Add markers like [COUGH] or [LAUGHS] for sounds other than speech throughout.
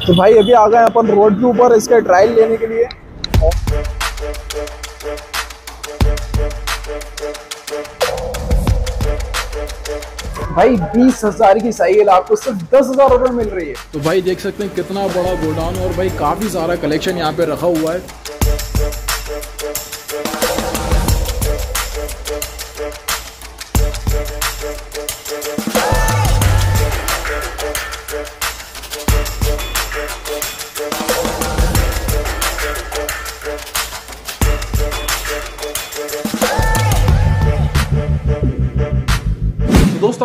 तो भाई अभी आ गए अपन रोड के ऊपर इसका ट्रायल लेने के लिए। भाई बीस हज़ार की साइकिल आपको सिर्फ़ दस हज़ार रुपए मिल रही है। तो भाई देख सकते हैं कितना बड़ा गोडाउन और भाई काफ़ी सारा कलेक्शन यहाँ पे रखा हुआ है।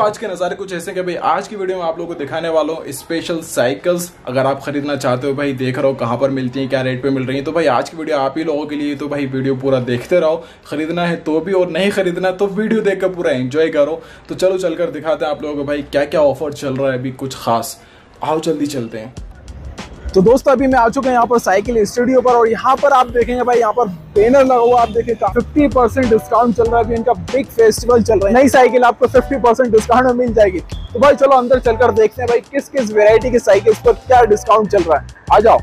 आज के नज़ारे कुछ ऐसे भाई, आज की वीडियो में आप लोगों को दिखाने वालों स्पेशल साइकिल्स अगर आप खरीदना चाहते हो भाई, देख रहे हो कहाँ पर मिलती हैं, क्या रेट पे मिल रही है तो भाई, आज की वीडियो आप ही लोगों के लिए तो भाई, वीडियो पूरा देखते रहो। खरीदना है तो भी और नहीं खरीदना तो वीडियो देखकर पूरा एंजॉय करो। तो चलो चलकर दिखाते हैं आप लोगों को भाई क्या क्या ऑफ़र चल रहा है अभी कुछ खास। आओ जल्दी चलते हैं। तो दोस्तों अभी मैं आ चुका हूँ यहाँ पर साइकिल स्टूडियो पर और यहाँ पर आप देखेंगे भाई यहाँ पर बैनर लगा हुआ आप देखें फिफ्टी परसेंट डिस्काउंट चल रहा है अभी इनका बिग फेस्टिवल चल रहा है। नई साइकिल आपको फिफ्टी परसेंट डिस्काउंट में मिल जाएगी। तो भाई चलो अंदर चलकर देखते हैं भाई किस किस वेरायटी की साइकिल पर क्या डिस्काउंट चल रहा है। आ जाओ।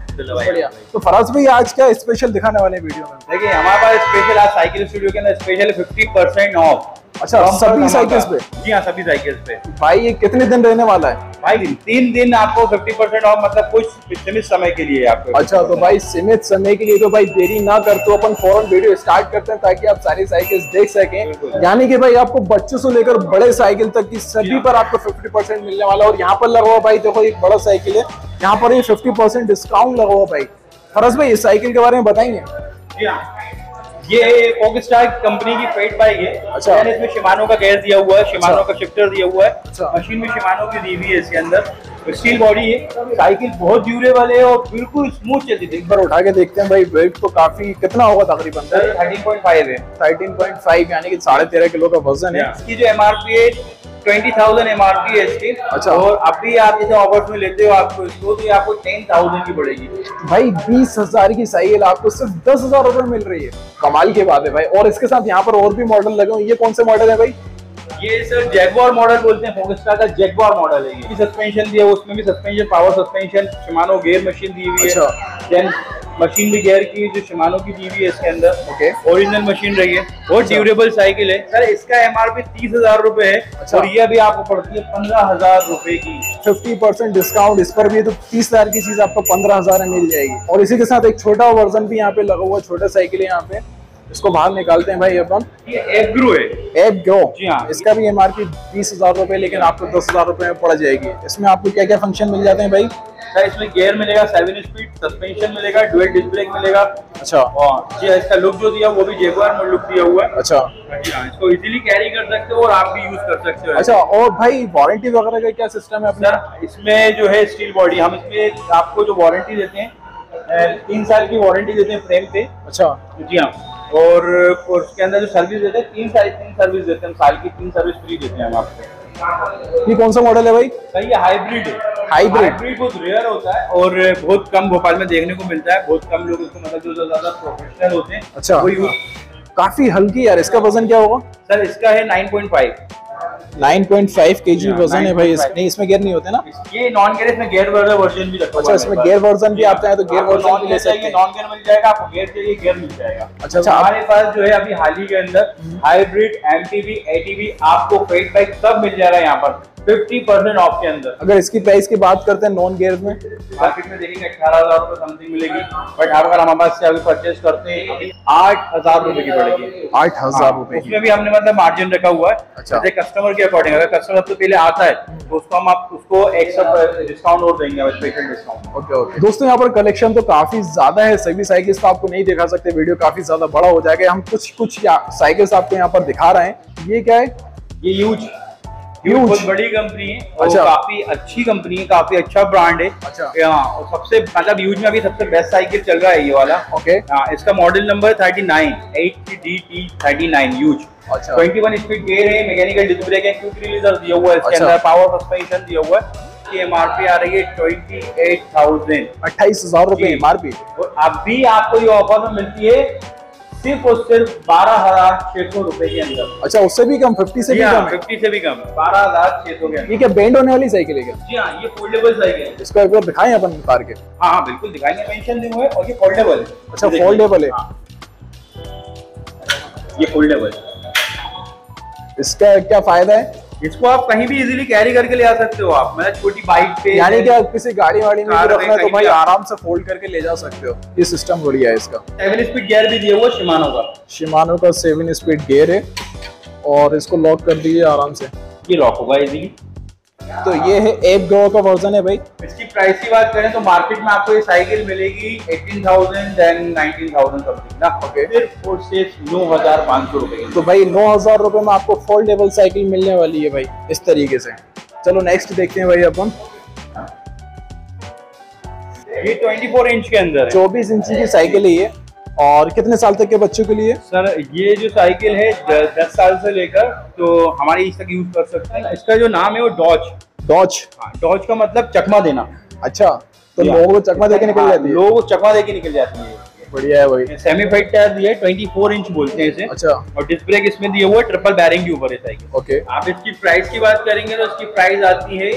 तो फराज भाई आज क्या स्पेशल दिखाने वाले वीडियो में? देखिए हमारे पास स्पेशल आज साइकिल स्टूडियो के अंदर स्पेशल फिफ्टी परसेंट ऑफ़ अच्छा सभी साइकिल्स पे? जी हाँ सभी साइकिल्स पे। भाई ये कितने दिन रहने वाला है? भाई तीन दिन आपको फिफ्टी परसेंट ऑफ़ मतलब कुछ सीमित समय के लिए आपको अच्छा तो भाई सीमित समय के लिए तो भाई देरी ना कर तो अपन फ़ौरन वीडियो स्टार्ट करते हैं ताकि आप सारी साइकिल्स देख सकें। यानी कि भाई आपको बच्चों से लेकर बड़े साइकिल तक की सभी पर आपको फिफ्टी परसेंट मिलने वाला है। और यहाँ पर लगा हुआ भाई देखो एक बड़ा साइकिल है। यहाँ पर ये फिफ्टी परसेंट डिस्काउंट लगा हुआ भाई। फरस भाई इस साइकिल के बारे में बताएँगे? जी हाँ ये फोकस्टार कंपनी की फेट बाइक है अच्छा। इसमें शिमानो का गैस दिया हुआ है शिमानो अच्छा। का शिफ्टर दिया हुआ है अच्छा। मशीन में शिमानो की दी हुई है इसके अंदर स्टील बॉडी है। साइकिल बहुत ड्यूरेबल है और बिल्कुल स्मूथ चलती थी। एक बार उठा के देखते हैं भाई वेट तो काफ़ी कितना होगा तकरीबन? थर्टीन पॉइंट फाइव है। थर्टीन पॉइंट फाइव यानी कि साढ़े तेरह किलो का वज़न है। इसकी जो एमआरपी है ट्वेंटी थाउज़ेंड एमआरपी है इसकी। अच्छा। और अभी आप जैसे ऑफर्स में लेते हो आपको इसको तो आपको टेन थाउज़ेंड की पड़ेगी। भाई बीस हज़ार की साइकिल आपको सिर्फ़ दस हज़ार रुपए मिल रही है। कमाल की बात है भाई। और इसके साथ यहाँ पर और भी मॉडल लगे हुए ये कौन से मॉडल है भाई? ये सर जैगवार मॉडल बोलते हैं फोकस्टार का जैगवार मॉडल है ये। सस्पेंशन दिया उसमें भी suspension power suspension Shimano gear machine दी हुई है। अच्छा। देन मशीन भी गेयर की जो शिमानो की दी हुई है इसके अंदर। ओके। ओरिजिनल मशीन रही है बहुत ड्यूरेबल साइकिल है। सर इसका एम आर पी तीस हज़ार रूपए है अच्छा। और ये भी आपको पड़ती है पंद्रह हज़ार रूपए की। फिफ्टी परसेंट डिस्काउंट इस पर भी तो तीस हज़ार की चीज़ आपको पंद्रह हज़ार में मिल जाएगी। और इसी के साथ एक छोटा वर्जन भी यहाँ पे लगा हुआ छोटा साइकिल है यहाँ पे। इसको बाहर निकालते हैं भाई अपन। ये एग्रो है। App grow. जी हाँ। इसका भी एमआरपी बीस हज़ार रुपए लेकिन आपको दस हज़ार रुपए में पड़ जाएगी। इसमें आपको क्या क्या फ़ंक्शन मिल जाते हैं भाई? सर इसमें गियर मिलेगा सेवन स्पीड सस्पेंशन मिलेगा डुअल डिस्क ब्रेक मिलेगा। अच्छा। और जी इसका लुक जो दिया वो भी जेगुआर लुक दिया हुआ है। अच्छा। जी हाँ, इसको इजीली कैरी कर सकते हो और आप भी यूज़ कर सकते हो। अच्छा और भाई वारंटी वगैरह का क्या सिस्टम है अपना? सर इसमें जो है स्टील बॉडी हम इसमें आपको जो वारंटी देते हैं तीन साल की वारंटी देते हैं फ्रेम पे। अच्छा। जी हाँ। और और उसके अंदर जो सर्विस देते हैं तीन साल तीन सर्विस देते हैं साल की तीन सर्विस फ्री देते हैं हम आपको। ये कौन सा मॉडल है भाई? भाई ये हाइब्रिड है। Hybrid? हाइब्रिड बहुत रेयर होता है और बहुत कम भोपाल में देखने को मिलता है। बहुत कम लोग उसको मतलब जो ज़्यादा प्रोफेशनल होते हैं अच्छा। वो यूज़ काफ़ी हल्की यार इसका वज़न क्या होगा? सर इसका है 9.5 9.5 kg वज़न है भाई इस, नहीं इसमें गेयर नहीं होते ना? ये नॉन गेयर इसमें गेयर वाला वर्जन भी रखा अच्छा, इसमें गियर वर्जन भी आता है, तो गियर वर्जन भी ले सकते हैं। नॉन गेयर मिल जाएगा आपको गेयर चाहिए गेयर मिल जाएगा। अच्छा, अच्छा, हमारे पास जो है अभी हाल ही के अंदर हाइब्रिड एमटीवी एटीवी आपको फेट बाइक सब मिल जाएगा यहाँ पर। 50 परसेंट ऑफ़ के अंदर। अगर इसकी प्राइस की बात करते हैं नॉन गेयर में मार्केट में देखेंगे अठारह हज़ार रूपए समथिंग मिलेगी बट आप अगर हमारे पास से अभी परचेज करते हैं आठ हज़ार रूपए की पड़ेगी। आठ हज़ार रुपए उसमें भी हमने मतलब मार्जिन रखा हुआ है। अच्छा। कस्टमर के अकॉर्डिंग अगर कस्टमर सबसे पहले आता है तो उसको हम आप उसको एक्स्ट्रा डिस्काउंट और देंगे स्पेशल डिस्काउंट ओके ओके दोस्तों यहाँ पर कलेक्शन तो काफ़ी ज़्यादा है सभी साइकिल्स तो आपको नहीं दिखा सकते वीडियो काफ़ी ज़्यादा बड़ा हो जाएगा। हम कुछ कुछ साइकिल्स आपको यहाँ पर दिखा रहे हैं। ये क्या है? ये यूज़ यूज़ बहुत बड़ी कंपनी है और अच्छा। काफ़ी अच्छी कंपनी है काफ़ी अच्छा ब्रांड है अच्छा। और सबसे मतलब यूज़ में अभी सबसे बेस्ट साइकिल चल रहा है ये वाला ओके हाँ इसका model number thirty nine eight D T thirty nine use. Twenty one speed gear है मैकेनिकल डिस्प्ले है रिलीजर दिया हुआ है इसके अच्छा। अंदर पावर सस्पेंशन दिया हुआ है इसकी एमआरपी आ रही है ट्वेंटी एट थाउज़ेंड अट्ठाईस हज़ार रुपए जी। एमआरपी और अभी आपको ये ऑफ़र में मिलती है सिर्फ़ और सिर्फ़ बारह हज़ार छह सौ रूपए के अंदर। अच्छा उससे भी कम फिफ्टी से भी हाँ कम फिफ्टी से भी कम बारह हज़ार छह सौ के ये क्या बेंड होने वाली साइकिल है क्या? जी हाँ ये फोल्डेबल साइकिल है। इसको एक बार दिखाएँ अपन उतार के। हाँ हाँ बिल्कुल दिखाएँगे। मेंशन नहीं हुए हैं और ये फोल्डेबल है। अच्छा, फोल्डेबल है। हाँ। ये फोल्डेबल इसका क्या फ़ायदा है? इसको आप कहीं भी इजीली कैरी करके ले आ सकते हो आप। मतलब छोटी बाइक पे यानी कि आप किसी गाड़ी वाड़ी में रखना तो भाई आराम से फोल्ड करके ले जा सकते हो। ये सिस्टम बढ़िया है इसका। सेवन स्पीड गियर भी दिया हुआ शिमानो का। शिमानो का सेवन स्पीड गियर है और इसको लॉक कर दीजिए आराम से। ये लॉक होगा इजीली तो ये है एप गो का वर्जन है भाई। इसकी प्राइस की बात करें तो मार्केट में आपको ये साइकिल मिलेगी 18,000 देन 19,000 समथिंग ना। Okay. सिर्फ़ नौ हज़ार पाँच सौ रुपए तो भाई नौ हज़ार रुपए में आपको फोल्डेबल साइकिल मिलने वाली है भाई इस तरीके से। चलो नेक्स्ट देखते हैं भाई अपन। ये 24 इंच के अंदर है। चौबीस इंची की साइकिल है ये। और कितने साल तक के बच्चों के लिए? सर ये जो साइकिल है दस साल से लेकर तो हमारी एज तक यूज़ कर सकते हैं। इसका जो नाम है वो डॉच डॉच डॉच का मतलब चकमा देना। अच्छा तो। लोगों को चकमा देके निकल हाँ, जाती है? लोगों को चकमा देके निकल जाती है। बढ़िया है भाई। सेमी फाइट टायर दिया है 24 इंच बोलते हैं इसे। अच्छा। और डिस्क ब्रेक इसमें दिया हुआ है ट्रिपल बैरिंग के ऊपर है साइकिल। ओके आप इसकी प्राइस की बात करेंगे तो इसकी प्राइस आती है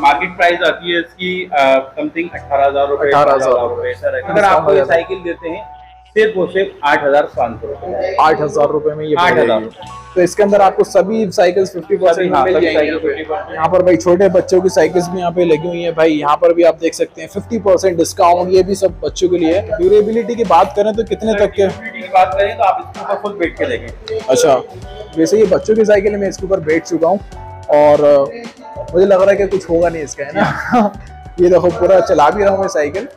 मार्केट प्राइस आती है इसकी समथिंग अठारह हज़ार रुपए 18,000 रुपए सर अगर आपको ये साइकिल देते हैं सिर्फ़ और सिर्फ़ आठ हज़ार पाँच सौ रुपए। आठ हज़ार रुपए में ये आठ हज़ार। तो इसके अंदर आपको सभी साइकिल्स फिफ्टी परसेंट हाँ, यहाँ पे 50% यहाँ पर भाई छोटे बच्चों की साइकिल्स भी यहाँ पे लगी हुई हैं। भाई यहाँ पर भी आप देख सकते हैं फिफ्टी परसेंट डिस्काउंट ये भी सब बच्चों के लिए है। ड्यूरेबिलिटी की बात करें तो कितने तक के? बात करें तो आप इसके ऊपर खुद बैठ के देखें। अच्छा वैसे ये बच्चों की साइकिल मैं इसके ऊपर बैठ चुका हूँ। और मुझे लग रहा है कि कुछ होगा नहीं इसका है ना? [LAUGHS] ये देखो पूरा चला भी रहा हूँ मैं साइकिल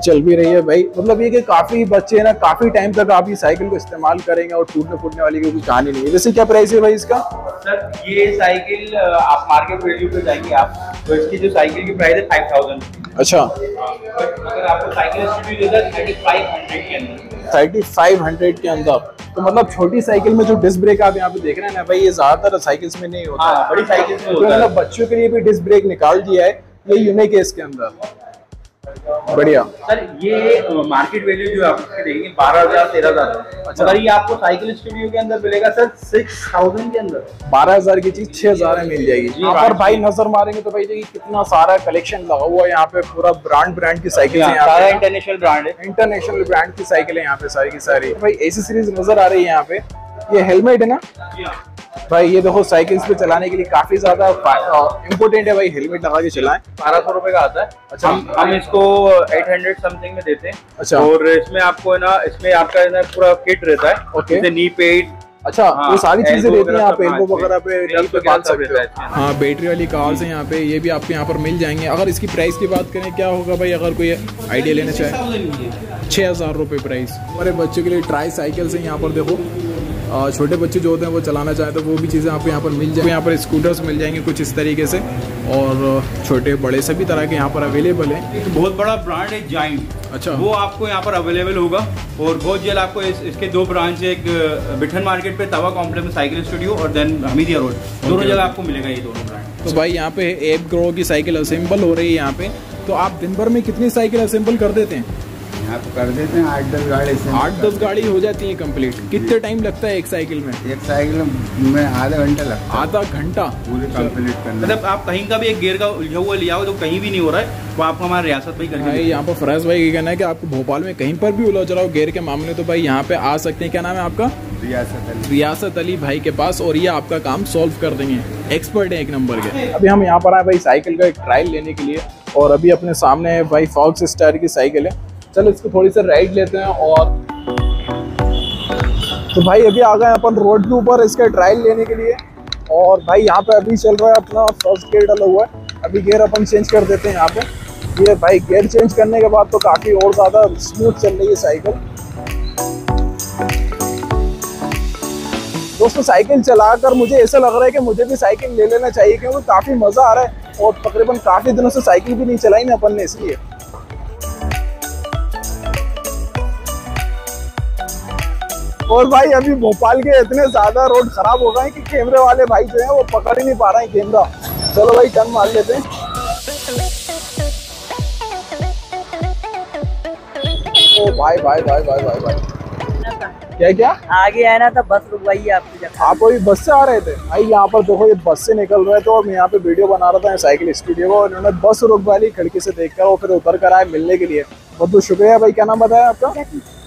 चल भी रही है भाई। मतलब ये कि काफ़ी बच्चे ना काफ़ी टाइम तक आप ये साइकिल को इस्तेमाल करेंगे और टूटने फूटने वाली कोई कहानी नहीं है। वैसे क्या प्राइस है भाई इसका? सर ये साइकिल आप मार्केट वैल्यू पे जाएँगे आप तो इसकी जो साइकिल की प्राइस है फाइव थाउज़ेंड अच्छा। अगर आपको साइकिल है थर्टी फाइव हंड्रेड के अंदर। थर्टी फाइव हंड्रेड के अंदर। तो मतलब छोटी साइकिल में जो डिस्क ब्रेक आप यहाँ पे देख रहे हैं ना भाई ये ज़्यादातर साइकिल्स में नहीं होता। हाँ बड़ी साइकिल में तो होता है। मतलब बच्चों के लिए भी डिस्क ब्रेक निकाल दिया है ये यूनिक है इसके अंदर। बढ़िया। सर ये मार्केट वैल्यू जो आप देखेंगे बारह हज़ार तेरह हज़ार। अच्छा। अगर ये आपको साइकिल स्टूडियो के अंदर मिलेगा सर? सिक्स थाउज़ेंड के अंदर। बारह हज़ार की चीज़ छह हज़ार में मिल जाएगी। पर right. भाई नज़र मारेंगे तो भाई देखिए कितना सारा कलेक्शन लगा हुआ है यहाँ पे पूरा ब्रांड ब्रांड की साइकिल है इंटरनेशनल ब्रांड है। इंटरनेशनल ब्रांड की साइकिल है यहाँ पे सारी की सारी। भाई ऐसी सीरीज़ नज़र आ रही है यहाँ पे। ये हेलमेट है ना? भाई ये देखो साइकिल्स पे चलाने के लिए काफ़ी ज़्यादा इम्पोर्टेंट है भाई हेलमेट लगा के चलाएँ। बारह सौ रुपए का आता है। अच्छा। हम हम इसको एट हंड्रेड समथिंग में देते हैं। अच्छा। और इसमें आपको है ना इसमें आपका है ना पूरा किट रहता है। Okay. जैसे नी पेड अच्छा हाँ, ये सारी चीज़ें रहती हैं आप एल्बो हाँ, वगैरह पे डल पे सब सकते है। हो हाँ बैटरी वाली कार्स हैं यहाँ पे ये भी आपको यहाँ पर मिल जाएँगे। अगर इसकी प्राइस की बात करें क्या होगा भाई अगर कोई आइडिया लेना चाहे? छः हज़ार रुपये प्राइस हमारे बच्चों के लिए ट्राई साइकिल से यहाँ पर देखो। छोटे बच्चे जो होते हैं वो चलाना चाहें तो वो भी चीज़ें आपको यहाँ पर मिल जाएँगे। यहाँ पर स्कूटर्स मिल जाएँगे कुछ इस तरीके से। और छोटे बड़े सभी तरह के यहाँ पर अवेलेबल हैं। एक बहुत बड़ा ब्रांड है जाइंट अच्छा। वो आपको यहाँ पर अवेलेबल होगा। और बहुत जल्द आपको इस, इसके दो ब्रांच है। एक बिठन मार्केट पे तवा कॉम्प्लेक्स में साइकिल स्टूडियो और देन हमीदिया रोड दोनों जगह आपको मिलेगा ये दोनों ब्रांड तो भाई यहाँ पे एप ग्रो की साइकिल असेंबल हो रही है यहाँ पे। तो आप दिन भर में कितनी साइकिल असेंबल कर देते हैं? यहाँ पे कर देते हैं आठ दस गाड़ी से। आठ दस गाड़ी हो जाती है कंप्लीट कितने टाइम लगता है एक साइकिल में? एक साइकिल में आधा घंटा लगता है। आधा घंटा? पूरी कंप्लीट करना। मतलब आप कहीं का भी एक गेयर का उलझा हुआ लिया हो तो कहीं भी नहीं हो रहा है वो आपको हमारे रियासत में ही करके यहाँ पर फराज भाई ये कहना है कि आपको भोपाल में कहीं पर भी उलझ रहा हो गेयर के मामले तो भाई यहाँ पे आ सकते हैं। क्या नाम है आपका? रियासत अली। रियासत अली भाई के पास और ये आपका काम सॉल्व कर देंगे। एक्सपर्ट है एक नंबर के। अभी हम यहाँ पर आए भाई साइकिल का एक ट्रायल लेने के लिए और अभी अपने सामने है भाई फॉक्स स्टार की साइकिल है। चलो इसको थोड़ी सी राइड लेते हैं और तो भाई अभी आ गए अपन रोड के ऊपर इसका ट्रायल लेने के लिए। और भाई यहाँ पे अभी चल रहा है अपना फ़र्स्ट गियर डाला हुआ है। अभी गेयर अपन चेंज कर देते हैं यहाँ पे। ये भाई गियर चेंज करने के बाद तो काफ़ी और ज़्यादा स्मूथ चल रही है साइकिल दोस्तों साइकिल चलाकर मुझे ऐसा लग रहा है कि मुझे भी साइकिल ले लेना चाहिए, क्योंकि काफ़ी मज़ा आ रहा है। और तकरीबन काफ़ी दिनों से साइकिल भी नहीं चलाई ना अपन ने इसलिए। और भाई अभी भोपाल के इतने ज़्यादा रोड खराब हो गए हैं कि कैमरे वाले भाई जो है वो पकड़ ही नहीं पा रहे हैं कैमरा। चलो भाई टर्न मार लेते हैं। ओ भाई भाई भाई भाई भाई भाई। क्या क्या? आगे है ना तो बस रुकवाइए आपकी जगह। आप अभी बस से आ रहे थे? भाई यहाँ पर देखो ये बस से निकल रहे थे और मैं यहाँ पे वीडियो बना रहा था साइकिल स्टूडियो को और इन्होंने बस रुकवा ली खिड़की से देख कर और फिर उतर कर आए मिलने के लिए। बहुत बहुत शुक्रिया भाई क्या नाम बताया आपका?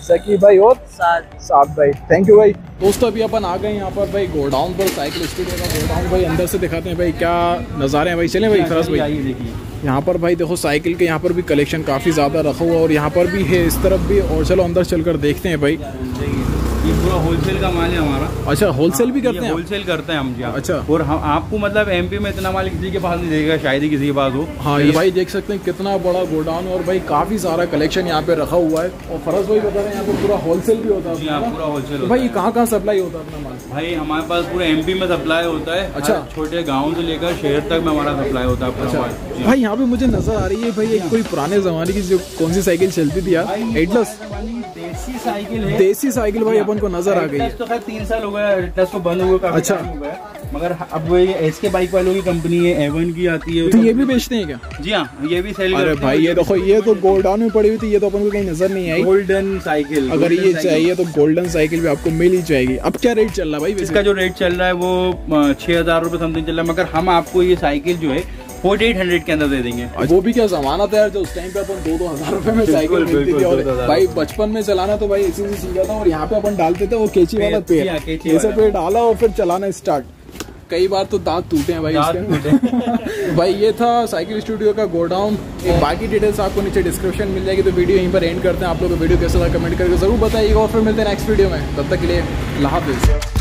सकी भाई और साथ। भाई। थैंक यू भाई। दोस्तों अभी अपन आ गए यहाँ पर भाई गोडाउन पर साइकिल स्टूडियो का गोडाउन। भाई अंदर से दिखाते हैं भाई क्या नज़ारे हैं भाई। चले भाई फरस भाई। यहाँ पर भाई देखो साइकिल के यहाँ पर भी कलेक्शन काफ़ी ज़्यादा रखा हुआ है और यहाँ पर भी है इस तरफ़ भी। और चलो अंदर चलकर देखते हैं भाई। ये पूरा होलसेल का माल है हमारा। अच्छा होलसेल भी करते हैं होलसेल करते हैं हम जी अच्छा। और हम आपको मतलब एमपी में इतना माल किसी के पास नहीं देगा शायद ही किसी के पास हो। हाँ ये भाई देख सकते हैं कितना बड़ा गोडाउन और भाई काफ़ी सारा कलेक्शन यहाँ पे रखा हुआ है। और फरज भाई बता रहे हैं यहाँ पे पूरा होलसेल भी होता है हाँ पूरा होलसेल भाई ये कहाँ कहाँ सप्लाई होता है अपना माल? भाई हमारे पास पूरे एमपी में सप्लाई होता है। अच्छा। छोटे गाँव से लेकर शहर तक में हमारा सप्लाई होता है। जी। भाई यहाँ पे मुझे नज़र आ रही है भाई कोई पुराने जमाने की जो कौन सी साइकिल चलती थी यार? एटलस देसी साइकिल है। देसी साइकिल भाई अपन को नज़र आ गई। है तो खैर तीन साल हो गया एटलस को बंद काफ़ी अच्छा। हो गया मगर अब ये एस के बाइक वालों की कंपनी है एवन की आती है। तो ये भी बेचते हैं क्या? जी हाँ ये भी सेल अरे भाई ये देखो ये तो गोल्डन में पड़ी हुई थी ये तो अपन को कहीं नज़र नहीं आई। गोल्डन साइकिल अगर ये चाहिए तो गोल्डन साइकिल भी आपको मिल ही जाएगी। अब क्या रेट चल रहा है भाई इसका जो रेट चल रहा है वो छह हज़ार रूपए समथिंग चल रहा है मगर हम आपको ये साइकिल जो है फोर्टी एट हंड्रेड के अंदर दे देंगे। वो भी क्या जमाना था यार जो उस टाइम पे अपन दो दो हज़ार रुपए में साइकिल मिलती थी और भाई बचपन में चलाना तो भाई इसी से सीखा था और यहाँ पे अपन डालते थे वो केची वाला पेड़, हाँ, पेड़ ऐसे वाला। पे डाला और फिर चलाना स्टार्ट कई बार तो दांत टूटे हैं भाई इसके। [LAUGHS] भाई ये था साइकिल स्टूडियो का गोडाउन। बाकी डिटेल्स आपको नीचे डिस्क्रिप्शन मिल जाएगी तो वीडियो यहीं पर एंड करते हैं। आप लोग को वीडियो कैसा लगा कमेंट करके ज़रूर बताइएगा और फिर मिलते हैं नेक्स्ट वीडियो में। तब तक के लिए हाफिज़।